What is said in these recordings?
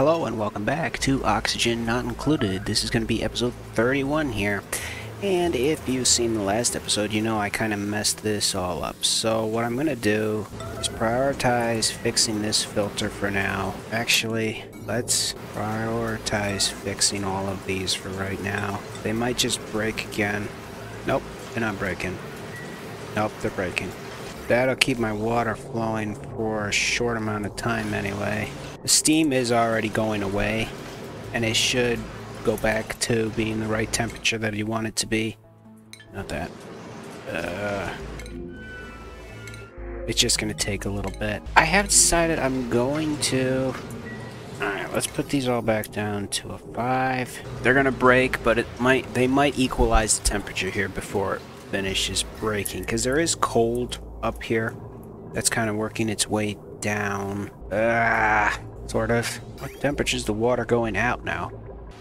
Hello and welcome back to Oxygen Not Included. This is going to be episode 31 here. And if you've seen the last episode, you know I kind of messed this all up. So what I'm going to do is prioritize fixing this filter for now. Actually, let's prioritize fixing all of these for right now. They might just break again. Nope, they're not breaking. Nope, they're breaking. That'll keep my water flowing for a short amount of time anyway. The steam is already going away, and it should go back to being the right temperature that you want it to be. Not that. Uh, it's just going to take a little bit. I have decided I'm going to... Alright, let's put these all back down to a 5. They're going to break, but it might they might equalize the temperature here before it finishes breaking, because there is cold up here that's kind of working its way down. Ah, sort of. What temperature's the water going out now?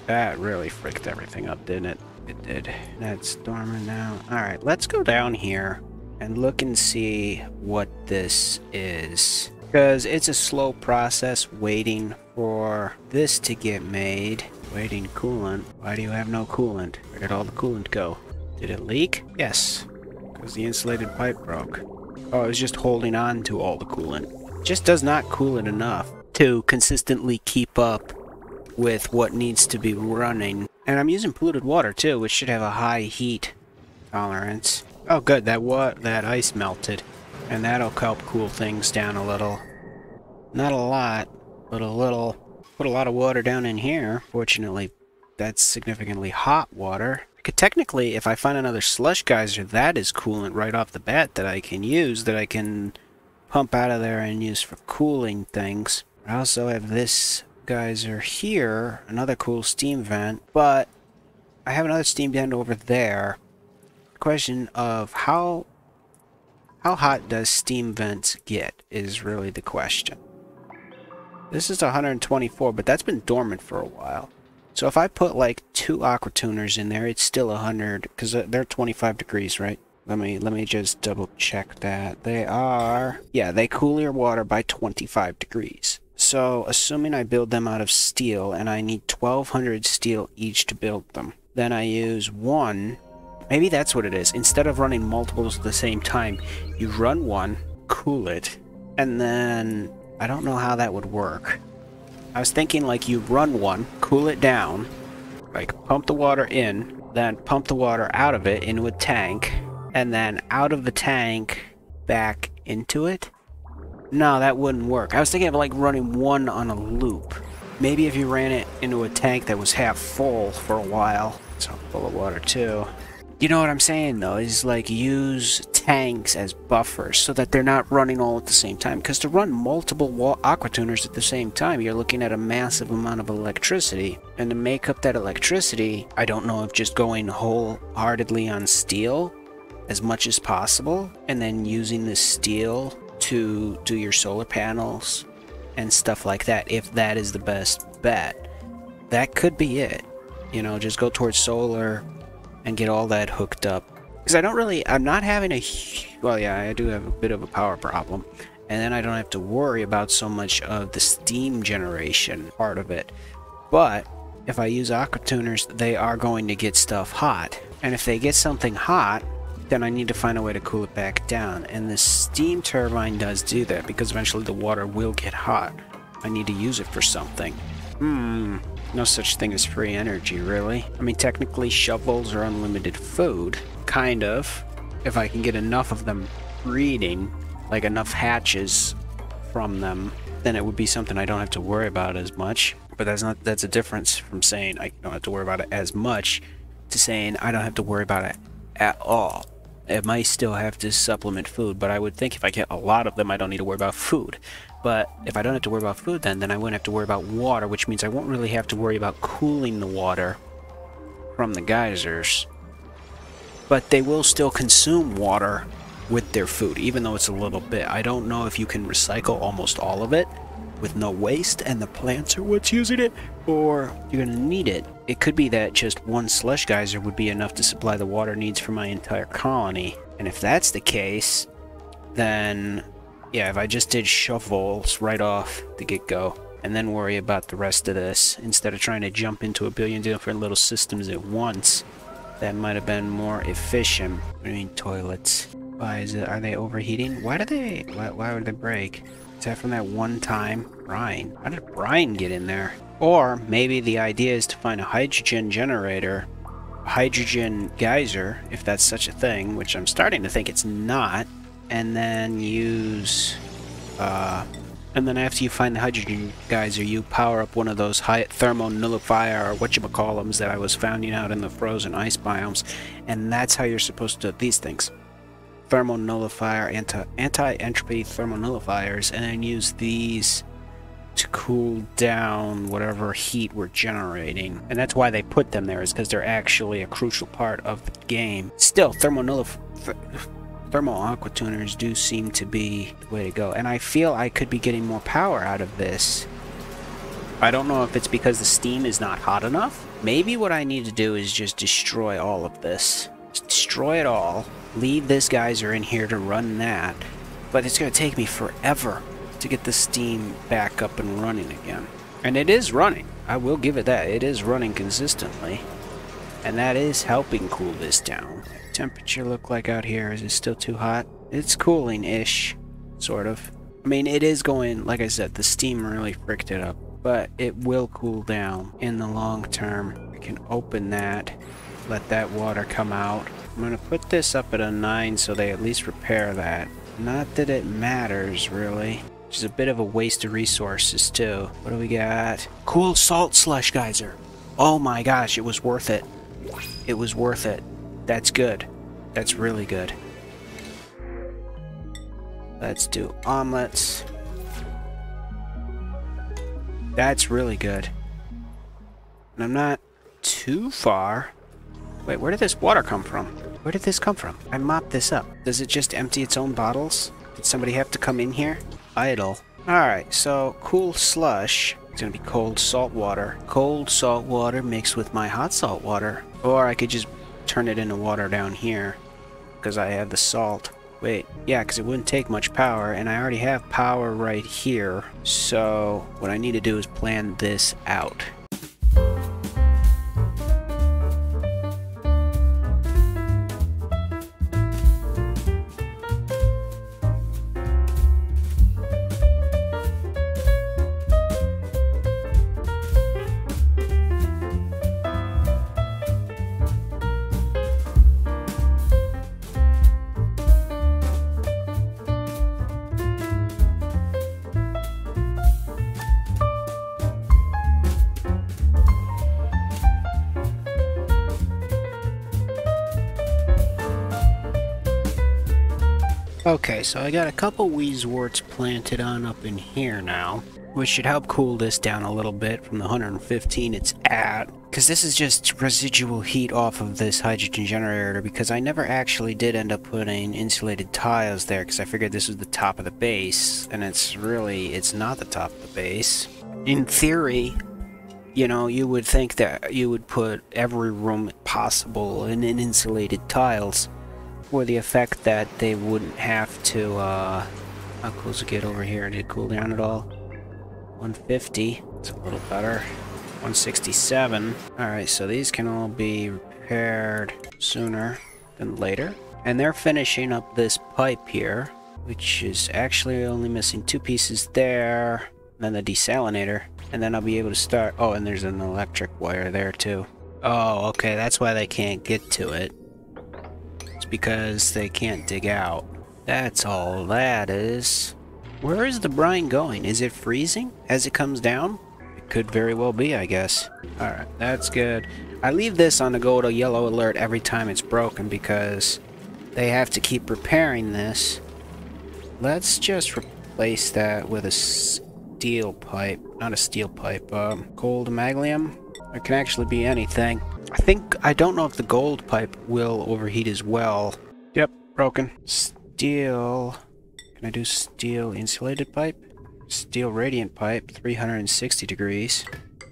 That really fricked everything up, didn't it? It did. That's dormant now. Alright, let's go down here and look and see what this is. Because it's a slow process waiting for this to get made. Waiting coolant. Why do you have no coolant? Where did all the coolant go? Did it leak? Yes. Because the insulated pipe broke. Oh, it was just holding on to all the coolant. Just does not cool it enough to consistently keep up with what needs to be running. And I'm using polluted water too, which should have a high heat tolerance. Oh good, that what that ice melted. And that'll help cool things down a little. Not a lot, but a little. Put a lot of water down in here. Fortunately, that's significantly hot water. I could technically, if I find another slush geyser, that is coolant right off the bat that I can use, that I can pump out of there and use for cooling things. I also have this geyser here, another cool steam vent, but I have another steam vent over there. question of how how hot does steam vents get is really the question. This is 124, but that's been dormant for a while. So if I put like two aqua tuners in there, it's still 100 because they're 25 degrees, right? Let me let me just double check that. They are yeah, they cool your water by 25 degrees. So, assuming I build them out of steel, and I need 1200 steel each to build them, then I use one. Maybe that's what it is. Instead of running multiples at the same time, you run one, cool it, and then I don't know how that would work. I was thinking like you run one, cool it down, like pump the water in, then pump the water out of it into a tank, and then out of the tank back into it. No, that wouldn't work. I was thinking of like running one on a loop. Maybe if you ran it into a tank that was half full for a while. So full of water too. You know what I'm saying though, is like use tanks as buffers so that they're not running all at the same time. Because to run multiple aqua tuners at the same time, you're looking at a massive amount of electricity. And to make up that electricity, I don't know if just going wholeheartedly on steel as much as possible and then using the steel to do your solar panels and stuff like that if that is the best bet. That could be it. You know, just go towards solar and get all that hooked up. Because I don't really, I'm not having a, well, yeah, I do have a bit of a power problem. And then I don't have to worry about so much of the steam generation part of it. But if I use aqua tuners, they are going to get stuff hot. And if they get something hot, then I need to find a way to cool it back down. And the steam turbine does do that because eventually the water will get hot. I need to use it for something. Hmm, no such thing as free energy, really. I mean, technically shovels are unlimited food. Kind of. If I can get enough of them breeding, like enough hatches from them, then it would be something I don't have to worry about as much. But that's not that's a difference from saying I don't have to worry about it as much to saying I don't have to worry about it at all it might still have to supplement food, but I would think if I get a lot of them, I don't need to worry about food. But if I don't have to worry about food then, then I wouldn't have to worry about water, which means I won't really have to worry about cooling the water from the geysers. But they will still consume water with their food, even though it's a little bit. I don't know if you can recycle almost all of it with no waste and the plants are what's using it, or you're going to need it. It could be that just one slush geyser would be enough to supply the water needs for my entire colony. And if that's the case, then yeah, if I just did shovels right off the get-go, and then worry about the rest of this instead of trying to jump into a billion different little systems at once. That might have been more efficient. I mean, toilets. Why is it? Are they overheating? Why do they? Why, why would they break? That from that one time? Brine. How did brine get in there? Or maybe the idea is to find a hydrogen generator, a hydrogen geyser, if that's such a thing, which I'm starting to think it's not, and then use uh, and then after you find the hydrogen geyser, you power up one of those high thermonullifier or whatchamacallums that I was finding out in the frozen ice biomes. And that's how you're supposed to do these things. Thermonullifier, anti, anti-entropy thermonullifiers, and then use these to cool down whatever heat we're generating. And that's why they put them there, is because they're actually a crucial part of the game. Still, thermonullifier thermal aqua tuners do seem to be the way to go. And I feel I could be getting more power out of this. I don't know if it's because the steam is not hot enough. Maybe what I need to do is just destroy all of this. Destroy it all. Leave this geyser in here to run that. But it's going to take me forever to get the steam back up and running again. And it is running. I will give it that. It is running consistently. And that is helping cool this down temperature look like out here? Is it still too hot? It's cooling-ish, sort of. I mean, it is going, like I said, the steam really fricked it up, but it will cool down in the long term. I can open that, let that water come out. I'm going to put this up at a 9 so they at least repair that. Not that it matters, really. Which is a bit of a waste of resources, too. What do we got? Cool salt slush geyser. Oh my gosh, it was worth it. It was worth it. That's good. That's really good. Let's do omelets. That's really good. And I'm not too far. Wait, where did this water come from? Where did this come from? I mopped this up. Does it just empty its own bottles? Did somebody have to come in here? Idle. Alright, so cool slush. It's gonna be cold salt water. Cold salt water mixed with my hot salt water. Or I could just turn it into water down here because I have the salt. Wait, yeah, because it wouldn't take much power, and I already have power right here. So what I need to do is plan this out. Okay, so I got a couple Wheezeworts planted on up in here now, which should help cool this down a little bit from the 115 it's at. Because this is just residual heat off of this hydrogen generator, because I never actually did end up putting insulated tiles there, because I figured this was the top of the base, and it's really, it's not the top of the base. In theory, you know, you would think that you would put every room possible in, in insulated tiles, for the effect that they wouldn't have to, uh, how close it get over here? Did it cool down at all? 150, it's a little better. 167. Alright, so these can all be repaired sooner than later. And they're finishing up this pipe here, which is actually only missing two pieces there, then the desalinator, and then I'll be able to start... Oh, and there's an electric wire there too. Oh, okay, that's why they can't get to it because they can't dig out. That's all that is. Where is the brine going? Is it freezing as it comes down? It could very well be, I guess. Alright, that's good. I leave this on the go to yellow alert every time it's broken because they have to keep repairing this. Let's just replace that with a steel pipe. Not a steel pipe, um, gold amalgam. It can actually be anything. I think, I don't know if the gold pipe will overheat as well. Yep, broken. Steel, can I do steel insulated pipe? Steel radiant pipe, 360 degrees.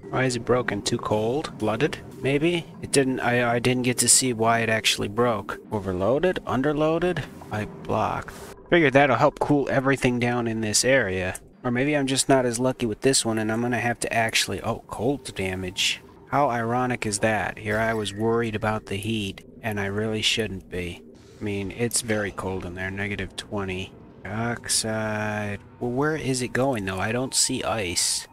Why is it broken? Too cold? Flooded? Maybe? It didn't, I, I didn't get to see why it actually broke. Overloaded? Underloaded? Pipe blocked. Figured that'll help cool everything down in this area. Or maybe I'm just not as lucky with this one and I'm gonna have to actually... Oh, cold damage. How ironic is that? Here I was worried about the heat, and I really shouldn't be. I mean, it's very cold in there, negative 20. Oxide... Well, where is it going, though? I don't see ice.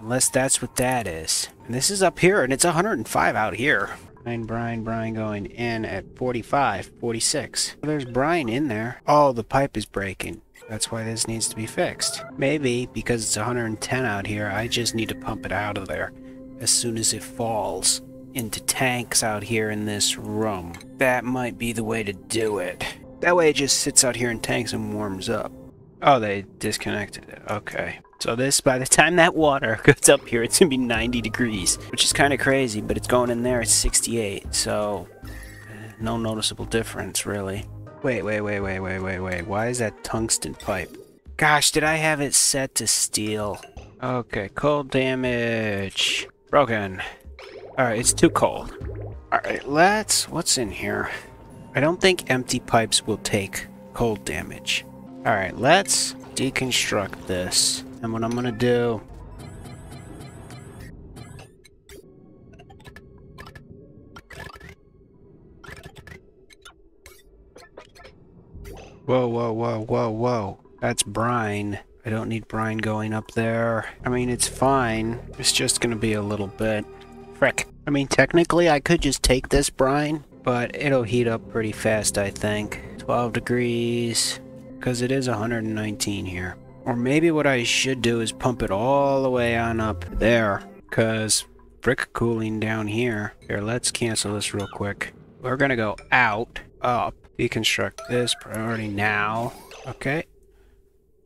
Unless that's what that is. And this is up here, and it's 105 out here. Brine, brine, brine going in at 45, 46. There's brine in there. Oh, the pipe is breaking. That's why this needs to be fixed. Maybe, because it's 110 out here, I just need to pump it out of there as soon as it falls into tanks out here in this room. That might be the way to do it. That way it just sits out here in tanks and warms up. Oh, they disconnected it. Okay. So this, by the time that water goes up here, it's going to be 90 degrees, which is kind of crazy, but it's going in there at 68, so eh, no noticeable difference, really. Wait, wait, wait, wait, wait, wait, wait. Why is that tungsten pipe? Gosh, did I have it set to steel? Okay, cold damage. Broken. Alright, it's too cold. Alright, let's... What's in here? I don't think empty pipes will take cold damage. Alright, let's deconstruct this. And what I'm gonna do... Whoa, whoa, whoa, whoa, whoa. That's brine. I don't need brine going up there. I mean, it's fine. It's just gonna be a little bit. Frick. I mean, technically, I could just take this brine, but it'll heat up pretty fast, I think. 12 degrees, because it is 119 here. Or maybe what I should do is pump it all the way on up there, because frick cooling down here. Here, let's cancel this real quick. We're gonna go out, up, deconstruct this priority now. Okay,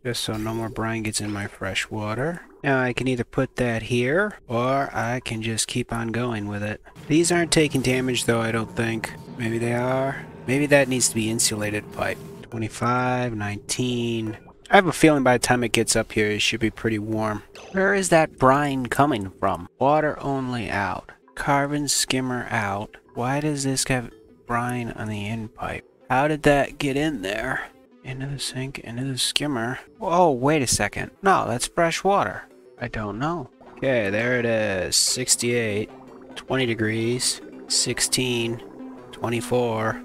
just so no more brine gets in my fresh water. Now I can either put that here, or I can just keep on going with it. These aren't taking damage though, I don't think. Maybe they are. Maybe that needs to be insulated pipe. 25, 19. I have a feeling by the time it gets up here, it should be pretty warm. Where is that brine coming from? Water only out. Carbon skimmer out. Why does this have brine on the end pipe? How did that get in there? Into the sink, into the skimmer. Oh, wait a second. No, that's fresh water. I don't know. Okay, there it is. 68, 20 degrees, 16, 24,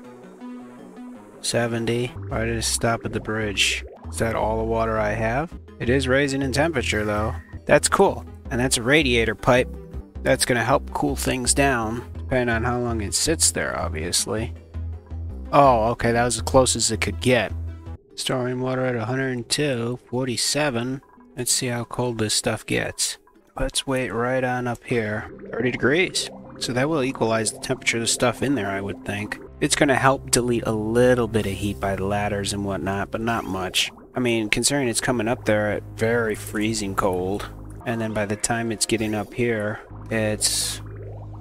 70. Why did it stop at the bridge? Is that all the water I have? It is raising in temperature though. That's cool. And that's a radiator pipe. That's going to help cool things down, depending on how long it sits there, obviously. Oh, okay, that was as close as it could get. Storing water at 102, 47. Let's see how cold this stuff gets. Let's wait right on up here. 30 degrees. So that will equalize the temperature of the stuff in there, I would think. It's going to help delete a little bit of heat by the ladders and whatnot, but not much. I mean, considering it's coming up there at very freezing cold, and then by the time it's getting up here, it's...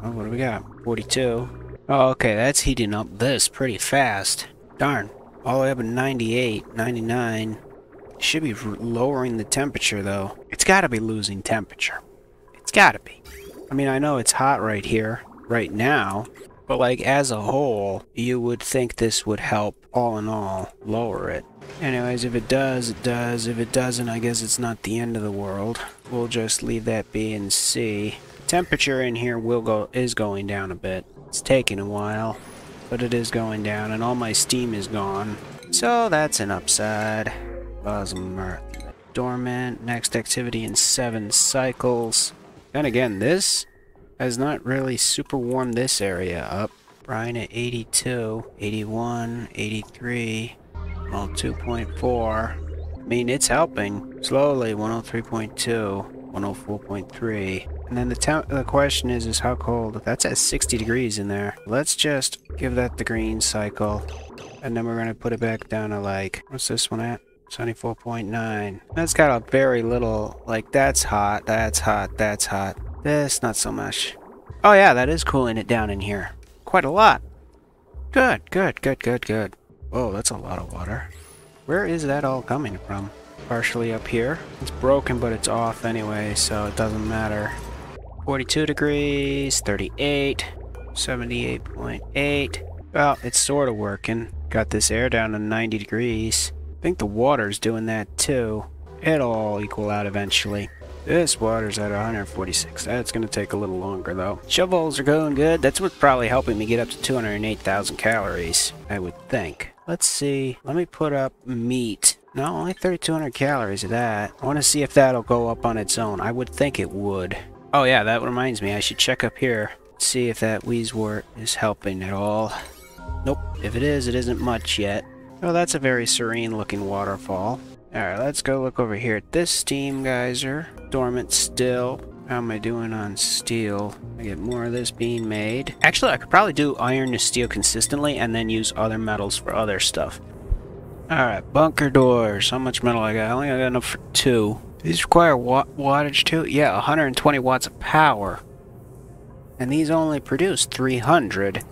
Oh, what do we got? 42. Oh, okay, that's heating up this pretty fast. Darn all the way up at 98, 99. Should be lowering the temperature though. It's gotta be losing temperature. It's gotta be. I mean, I know it's hot right here, right now, but like as a whole, you would think this would help all in all lower it. Anyways, if it does, it does. If it doesn't, I guess it's not the end of the world. We'll just leave that be and see. Temperature in here will go is going down a bit. It's taking a while but it is going down and all my steam is gone. So that's an upside. Bosmer. Dormant. Next activity in seven cycles. Then again, this has not really super warmed this area up. Brine at 82, 81, 83, well 2.4. I mean, it's helping. Slowly, 103.2, 104.3. And then the, the question is, is how cold? That's at 60 degrees in there. Let's just give that the green cycle. And then we're going to put it back down to like, what's this one at? 74.9. That's got a very little, like that's hot, that's hot, that's hot. This, not so much. Oh yeah, that is cooling it down in here. Quite a lot. Good, good, good, good, good. Whoa, that's a lot of water. Where is that all coming from? Partially up here. It's broken, but it's off anyway, so it doesn't matter. 42 degrees, 38, 78.8. Well, it's sort of working. Got this air down to 90 degrees. I think the water's doing that too. It'll all equal out eventually. This water's at 146. That's going to take a little longer, though. Shovels are going good. That's what's probably helping me get up to 208,000 calories, I would think. Let's see. Let me put up meat. No, only 3,200 calories of that. I want to see if that'll go up on its own. I would think it would. Oh yeah, that reminds me. I should check up here. See if that Wheezewort is helping at all. Nope. If it is, it isn't much yet. Oh, that's a very serene looking waterfall. Alright, let's go look over here at this steam geyser. Dormant still. How am I doing on steel? I get more of this being made. Actually, I could probably do iron to steel consistently and then use other metals for other stuff. Alright, bunker doors. How much metal I got? I only got enough for two. These require wa wattage too? Yeah, 120 watts of power. And these only produce 300.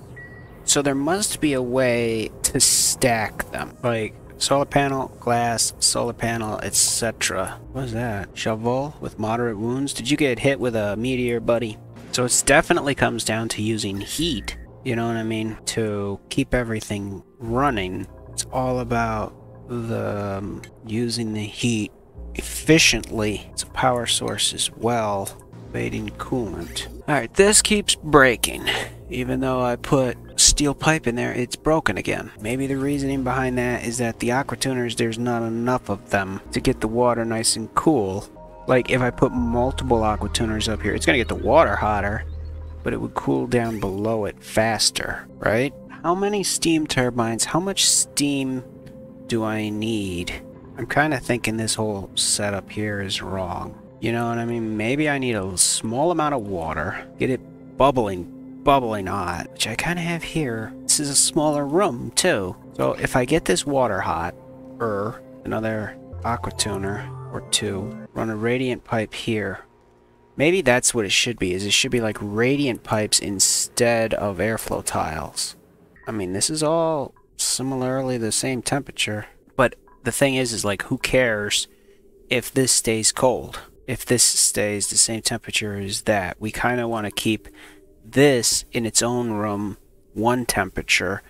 So there must be a way to stack them. Like, Solar panel, glass, solar panel, etc. What is that? Shovel with moderate wounds? Did you get hit with a meteor, buddy? So it definitely comes down to using heat, you know what I mean, to keep everything running. It's all about the um, using the heat efficiently. It's a power source as well, evading coolant. Alright, this keeps breaking. Even though I put steel pipe in there, it's broken again. Maybe the reasoning behind that is that the aqua tuners, there's not enough of them to get the water nice and cool. Like if I put multiple aqua tuners up here, it's gonna get the water hotter, but it would cool down below it faster, right? How many steam turbines, how much steam do I need? I'm kind of thinking this whole setup here is wrong. You know what I mean? Maybe I need a small amount of water, get it bubbling bubbling hot, which I kind of have here. This is a smaller room, too. So if I get this water hot, or another aqua tuner or two, run a radiant pipe here. Maybe that's what it should be, is it should be like radiant pipes instead of airflow tiles. I mean, this is all similarly the same temperature, but the thing is, is like, who cares if this stays cold? If this stays the same temperature as that, we kind of want to keep this in its own room one temperature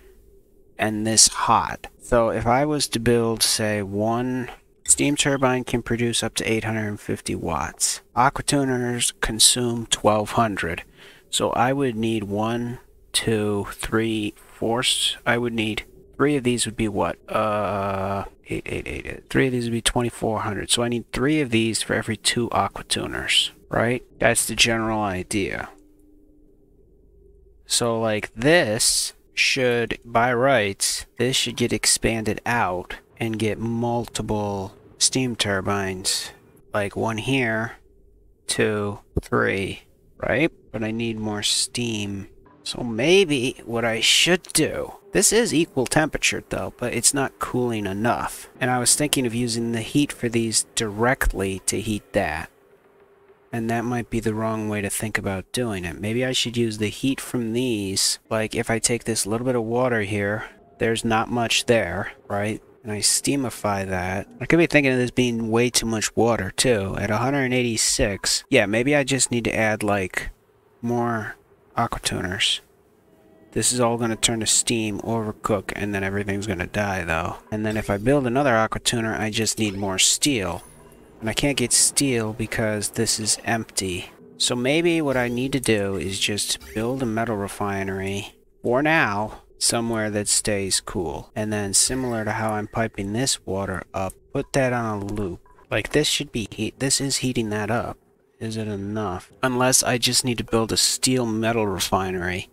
and this hot. So if I was to build, say, one steam turbine can produce up to 850 watts. Aquatuners consume 1200. So I would need one, two, three, four. I would need three of these would be what? Uh, eight, eight, eight, eight. Three of these would be 2400. So I need three of these for every two aquatuners, right? That's the general idea. So like this should, by rights, this should get expanded out and get multiple steam turbines. Like one here, two, three, right? But I need more steam. So maybe what I should do, this is equal temperature though, but it's not cooling enough. And I was thinking of using the heat for these directly to heat that. And that might be the wrong way to think about doing it. Maybe I should use the heat from these. Like if I take this little bit of water here, there's not much there, right? And I steamify that. I could be thinking of this being way too much water too. At 186, yeah, maybe I just need to add like more aquatuners. This is all going to turn to steam, overcook, and then everything's going to die though. And then if I build another aquatuner, I just need more steel. And I can't get steel because this is empty. So maybe what I need to do is just build a metal refinery for now somewhere that stays cool. And then similar to how I'm piping this water up, put that on a loop. Like this should be heat. This is heating that up. Is it enough? Unless I just need to build a steel metal refinery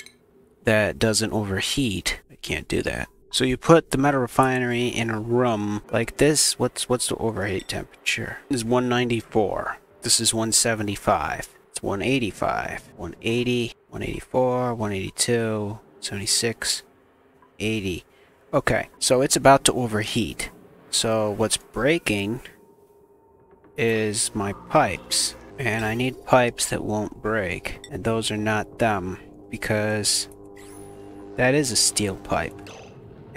that doesn't overheat. I can't do that. So you put the metal refinery in a room like this. What's what's the overheat temperature? This is 194. This is 175. It's 185. 180, 184, 182, 76, 80. Okay, so it's about to overheat. So what's breaking is my pipes. And I need pipes that won't break. And those are not them because that is a steel pipe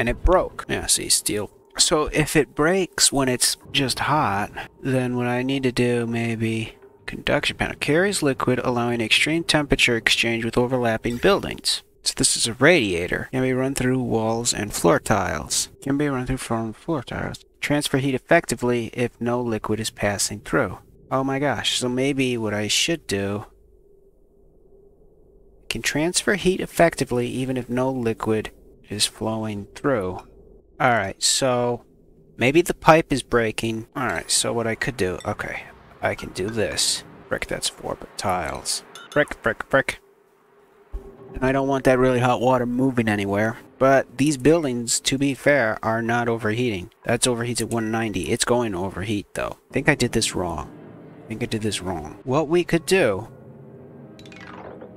and it broke. Yeah, see, steel. So if it breaks when it's just hot, then what I need to do maybe conduction panel carries liquid allowing extreme temperature exchange with overlapping buildings. So this is a radiator. Can be run through walls and floor tiles. Can be run through floor tiles. transfer heat effectively if no liquid is passing through. Oh my gosh, so maybe what I should do can transfer heat effectively even if no liquid is flowing through. Alright, so maybe the pipe is breaking. Alright, so what I could do, okay, I can do this. Brick, that's four but tiles. Brick, brick, brick. And I don't want that really hot water moving anywhere. But these buildings, to be fair, are not overheating. That's overheats at 190. It's going to overheat, though. I think I did this wrong. Think I did this wrong. What we could do...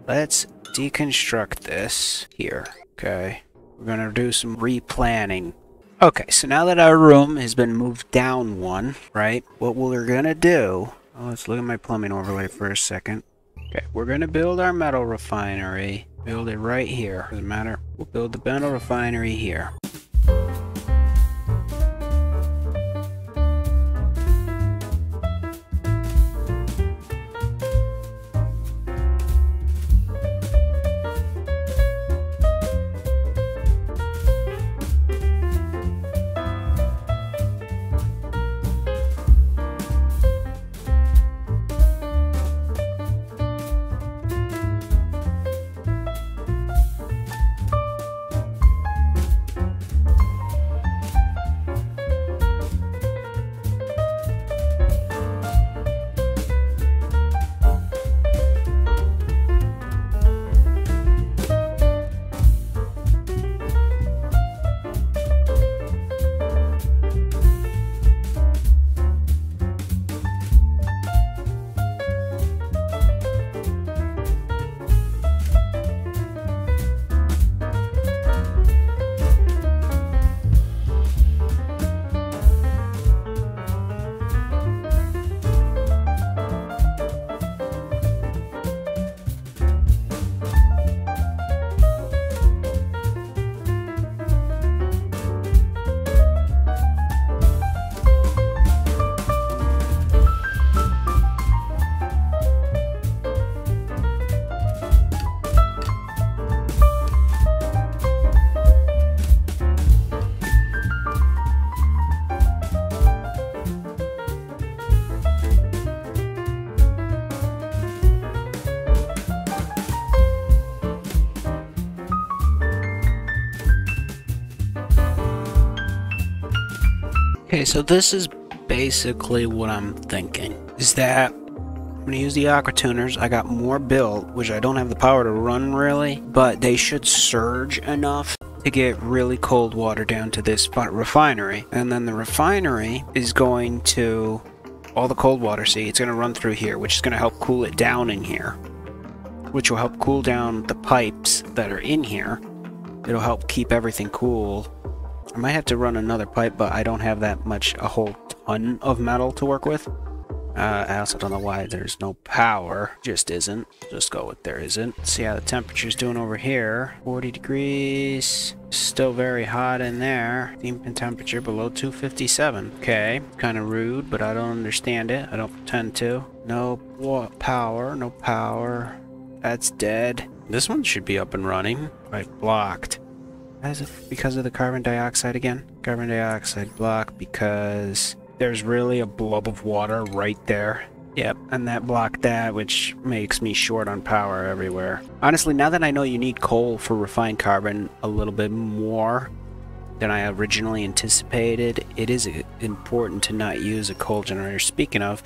Let's deconstruct this here. Okay. We're to do some replanning. Okay, so now that our room has been moved down one, right? What we're to do... Oh, let's look at my plumbing overlay for a second. Okay, we're to build our metal refinery. Build it right here. Doesn't matter. We'll build the metal refinery here. So this is basically what I'm thinking. Is that I'm going to use the aqua tuners. I got more built, which I don't have the power to run really, but they should surge enough to get really cold water down to this refinery. And then the refinery is going to, all the cold water, see, it's going to run through here, which is going to help cool it down in here. Which will help cool down the pipes that are in here. It'll help keep everything cool I might have to run another pipe, but I don't have that much, a whole ton of metal to work with. Uh, I also don't know why there's no power. Just isn't. Just go with there isn't. See how the temperature's doing over here. 40 degrees. Still very hot in there. Deep temperature below 257. Okay. Kind of rude, but I don't understand it. I don't pretend to. No power. No power. That's dead. This one should be up and running. Right, blocked. Is it because of the carbon dioxide again? Carbon dioxide block because there's really a blob of water right there. Yep, and that blocked that, which makes me short on power everywhere. Honestly, now that I know you need coal for refined carbon a little bit more than I originally anticipated, it is important to not use a coal generator. Speaking of,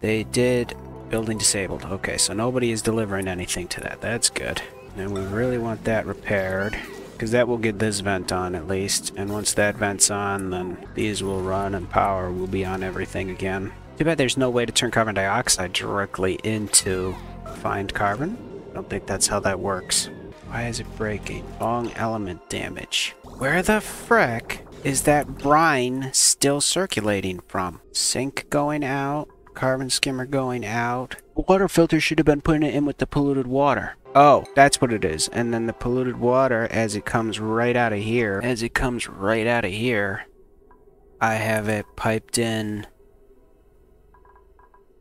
they did building disabled. Okay, so nobody is delivering anything to that. That's good. And we really want that repaired. Because that will get this vent on at least. And once that vent's on, then these will run and power will be on everything again. Too bad there's no way to turn carbon dioxide directly into refined carbon. I don't think that's how that works. Why is it breaking? Long element damage. Where the frick is that brine still circulating from? Sink going out, carbon skimmer going out. Water filter should have been putting it in with the polluted water. Oh, that's what it is. And then the polluted water, as it comes right out of here, as it comes right out of here, I have it piped in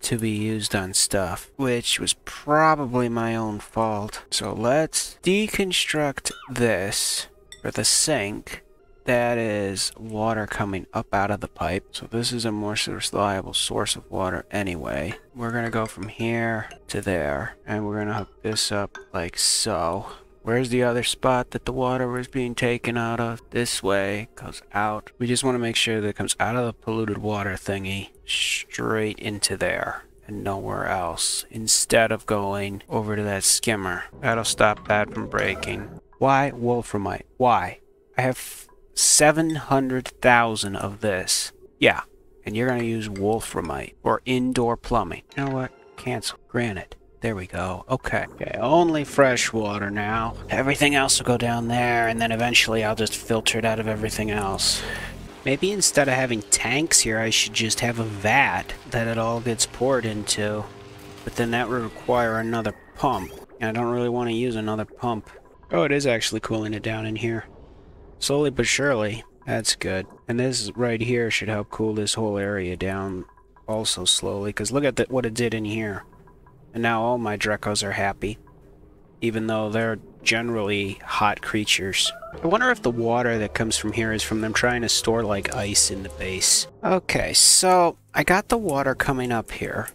to be used on stuff, which was probably my own fault. So let's deconstruct this for the sink. That is water coming up out of the pipe. So this is a more reliable source of water anyway. We're gonna go from here to there, and we're gonna hook this up like so. Where's the other spot that the water was being taken out of? This way, goes out. We just want to make sure that it comes out of the polluted water thingy straight into there and nowhere else instead of going over to that skimmer. That'll stop that from breaking. Why wolframite? Why? I have 700,000 of this. Yeah, and you're going to use wolframite or indoor plumbing. You know what? Cancel. Granite. There we go. Okay. Okay, only fresh water now. Everything else will go down there, and then eventually I'll just filter it out of everything else. Maybe instead of having tanks here, I should just have a vat that it all gets poured into. But then that would require another pump, and I don't really want to use another pump. Oh, it is actually cooling it down in here. Slowly but surely. That's good. And this right here should help cool this whole area down also slowly, because look at the, what it did in here. And now all my Dreckos are happy. Even though they're generally hot creatures. I wonder if the water that comes from here is from them trying to store like ice in the base. Okay, so I got the water coming up here.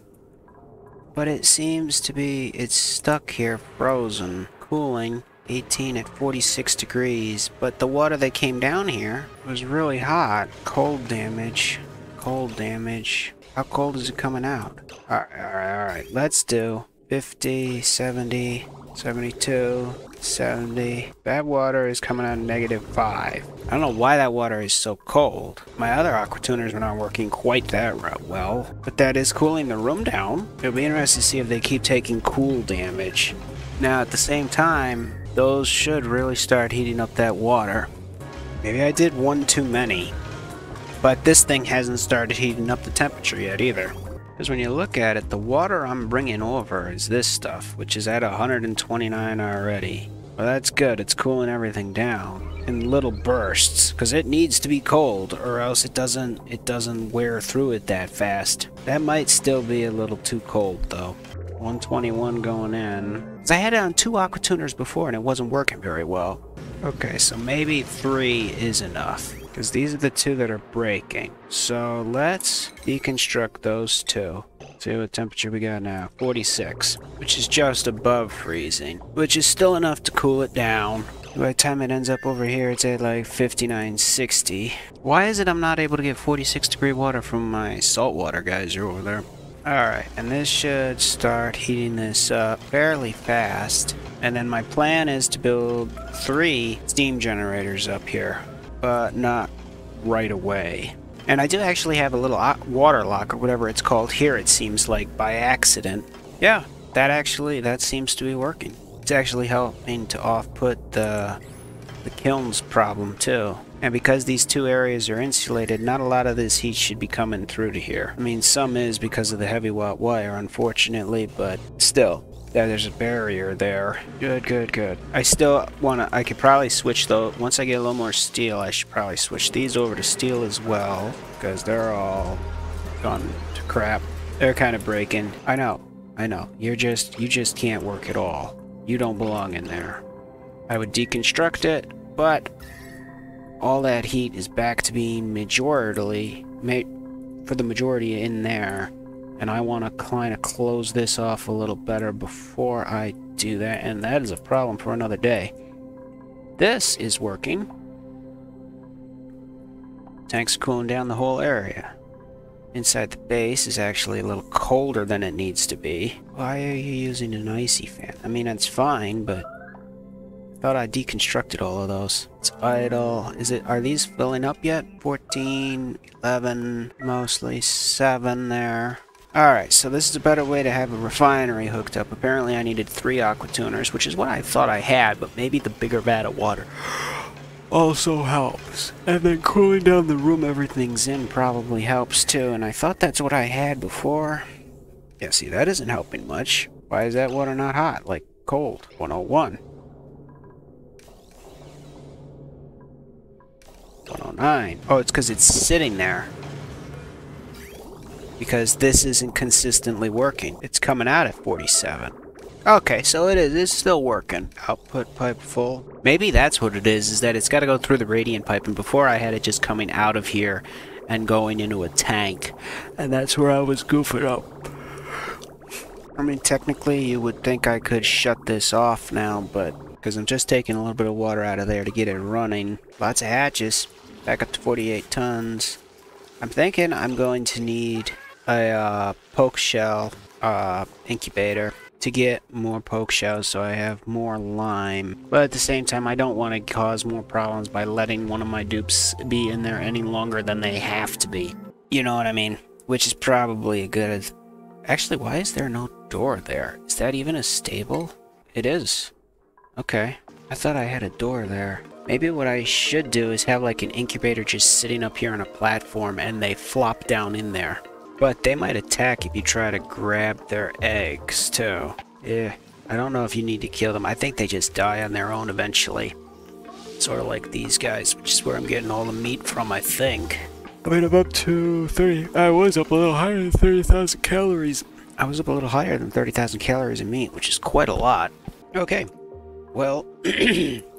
But it seems to be, it's stuck here, frozen, cooling, 18 at 46 degrees. But the water that came down here was really hot. Cold damage, cold damage. How cold is it coming out? Alright, alright, alright. Let's do 50, 70, 72, 70. That water is coming out negative 5. I don't know why that water is so cold. My other aqua tuners are not working quite that well, but that is cooling the room down. It'll be interesting to see if they keep taking cool damage. Now, at the same time, those should really start heating up that water. Maybe I did one too many. But this thing hasn't started heating up the temperature yet either. Because when you look at it, the water I'm bringing over is this stuff, which is at 129 already. Well, that's good. It's cooling everything down in little bursts because it needs to be cold or else it doesn't it doesn't wear through it that fast. That might still be a little too cold though. 121 going in. I had it on two aquatuners before and it wasn't working very well. Okay, so maybe three is enough because these are the two that are breaking. So let's deconstruct those two. See what temperature we got now. 46, which is just above freezing, which is still enough to cool it down. By the time it ends up over here, it's at like 59, 60. Why is it I'm not able to get 46 degree water from my saltwater geyser over there? Alright, and this should start heating this up fairly fast. And then my plan is to build three steam generators up here but not right away. And I do actually have a little water lock or whatever it's called here, it seems like, by accident. Yeah, that actually, that seems to be working. It's actually helping to off-put the, the kilns problem, too. And because these two areas are insulated, not a lot of this heat should be coming through to here. I mean, some is because of the heavy watt wire, unfortunately, but still, yeah, there's a barrier there. Good, good, good. I still want to... I could probably switch, though. Once I get a little more steel, I should probably switch these over to steel as well. Because they're all gone to crap. They're kind of breaking. I know. I know. You're just... You just can't work at all. You don't belong in there. I would deconstruct it, but... All that heat is back to being majority... Ma for the majority in there and I want to kind of close this off a little better before I do that, and that is a problem for another day. This is working. Tank's cooling down the whole area. Inside the base is actually a little colder than it needs to be. Why are you using an Ice-E fan? I mean, it's fine, but... Thought I deconstructed all of those. It's idle. Is it? Are these filling up yet? 14, 11, mostly 7 there. Alright, so this is a better way to have a refinery hooked up. Apparently I needed three aquatuners, which is what I thought I had, but maybe the bigger vat of water also helps. And then cooling down the room everything's in probably helps too, and I thought that's what I had before. Yeah, see, that isn't helping much. Why is that water not hot? Like, cold. 101. 109. Oh, it's because it's sitting there because this isn't consistently working. It's coming out at 47. Okay, so it is. It's still working. Output pipe full. Maybe that's what it is, is that it's got to go through the radiant pipe. And before I had it just coming out of here and going into a tank. And that's where I was goofing up. I mean, technically, you would think I could shut this off now, but because I'm just taking a little bit of water out of there to get it running. Lots of hatches. Back up to 48 tons. I'm thinking I'm going to need a uh, Pokeshell uh, incubator to get more Pokeshells so I have more lime. But at the same time, I don't want to cause more problems by letting one of my dupes be in there any longer than they have to be. You know what I mean? Which is probably a good... Actually, why is there no door there? Is that even a stable? It is. Okay. I thought I had a door there. Maybe what I should do is have like an incubator just sitting up here on a platform and they flop down in there. But they might attack if you try to grab their eggs too. Yeah, I don't know if you need to kill them. I think they just die on their own eventually. Sort of like these guys, which is where I'm getting all the meat from, I think. I mean, I'm up to 30. I was up a little higher than 30,000 calories. I was up a little higher than 30,000 calories in meat, which is quite a lot. Okay. Well,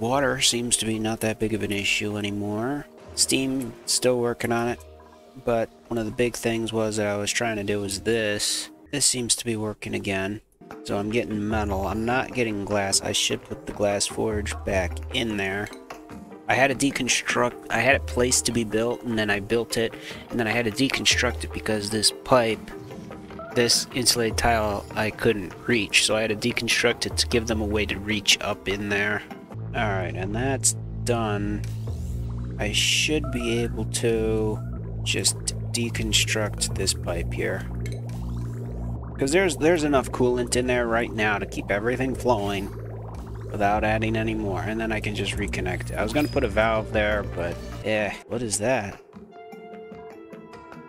water seems to be not that big of an issue anymore. Steam, still working on it. But one of the big things was that I was trying to do was this. This seems to be working again. So I'm getting metal. I'm not getting glass. I should put the glass forge back in there. I had to deconstruct, I had it placed to be built, and then I built it, and then I had to deconstruct it because this pipe, this insulated tile, I couldn't reach, so I had to deconstruct it to give them a way to reach up in there. Alright, and that's done. I should be able to just deconstruct this pipe here. Because there's, there's enough coolant in there right now to keep everything flowing without adding any more. And then I can just reconnect it. I was going to put a valve there, but eh, what is that?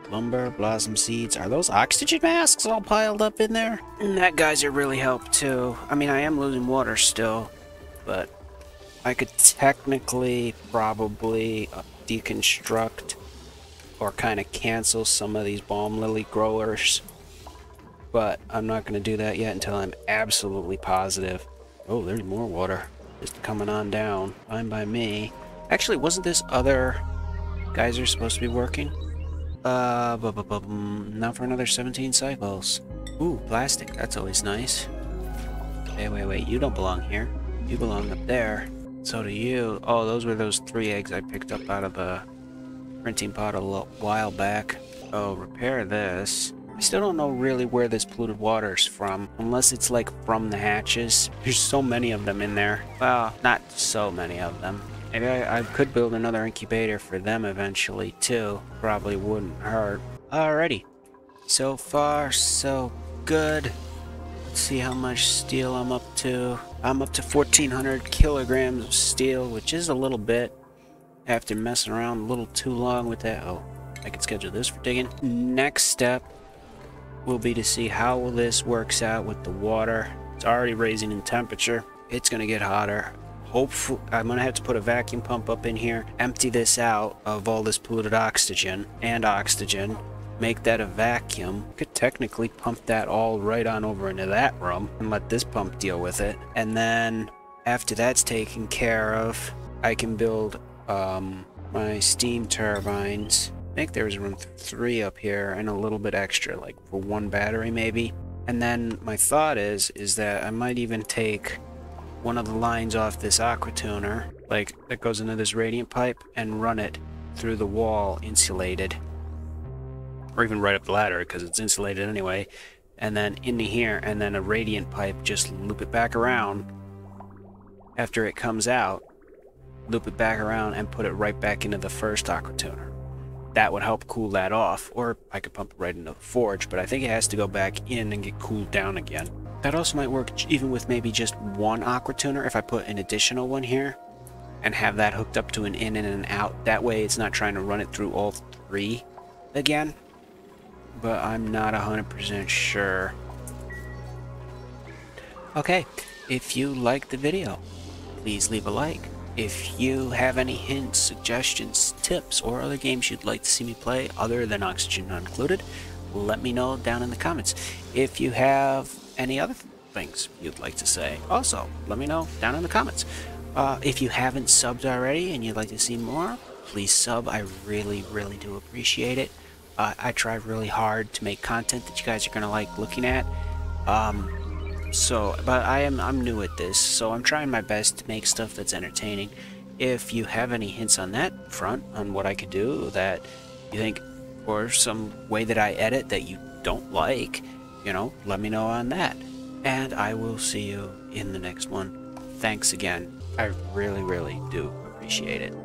Lumber, blossom seeds. Are those oxygen masks all piled up in there? And that geyser really helped too. I mean, I am losing water still, but I could technically probably uh, deconstruct or kind of cancel some of these balm lily growers. But I'm not going to do that yet until I'm absolutely positive. Oh, there's more water. Just coming on down. Fine by me. Actually, wasn't this other geyser supposed to be working? Uh, bu -bu -bu not for another 17 cycles. Ooh, plastic. That's always nice. Hey, wait, wait. You don't belong here. You belong up there. So do you. Oh, those were those three eggs I picked up out of the printing pod a while back. Oh, repair this. I still don't know really where this polluted water is from, unless it's like from the hatches. There's so many of them in there. Well, not so many of them. Maybe I, I could build another incubator for them eventually too. Probably wouldn't hurt. Alrighty. So far, so good. Let's see how much steel I'm up to. I'm up to 1,400 kilograms of steel, which is a little bit after messing around a little too long with that. Oh, I can schedule this for digging. Next step will be to see how this works out with the water. It's already raising in temperature. It's going to get hotter. Hopefully, I'm going to have to put a vacuum pump up in here, empty this out of all this polluted oxygen and oxygen, make that a vacuum. Could technically pump that all right on over into that room and let this pump deal with it. And then after that's taken care of, I can build um, my steam turbines. I think there's room three up here and a little bit extra, like for one battery maybe. And then my thought is, is that I might even take one of the lines off this Aquatuner, like that goes into this radiant pipe, and run it through the wall insulated. Or even right up the ladder because it's insulated anyway. And then into here, and then a radiant pipe, just loop it back around after it comes out loop it back around and put it right back into the first Aquatuner. That would help cool that off, or I could pump it right into the forge, but I think it has to go back in and get cooled down again. That also might work even with maybe just one Aquatuner if I put an additional one here and have that hooked up to an in and an out. That way it's not trying to run it through all three again, but I'm not 100% sure. Okay, if you liked the video, please leave a like. If you have any hints, suggestions, tips, or other games you'd like to see me play other than Oxygen Not Included, let me know down in the comments. If you have any other things you'd like to say. Also, let me know down in the comments. Uh, if you haven't subbed already and you'd like to see more, please sub. I really, really do appreciate it. Uh, I try really hard to make content that you guys are gonna like looking at. Um, so, but I am I'm new at this, so I'm trying my best to make stuff that's entertaining. If you have any hints on that front on what I could do that you think, or some way that I edit that you don't like, you know, let me know on that. And I will see you in the next one. Thanks again. I really, really do appreciate it.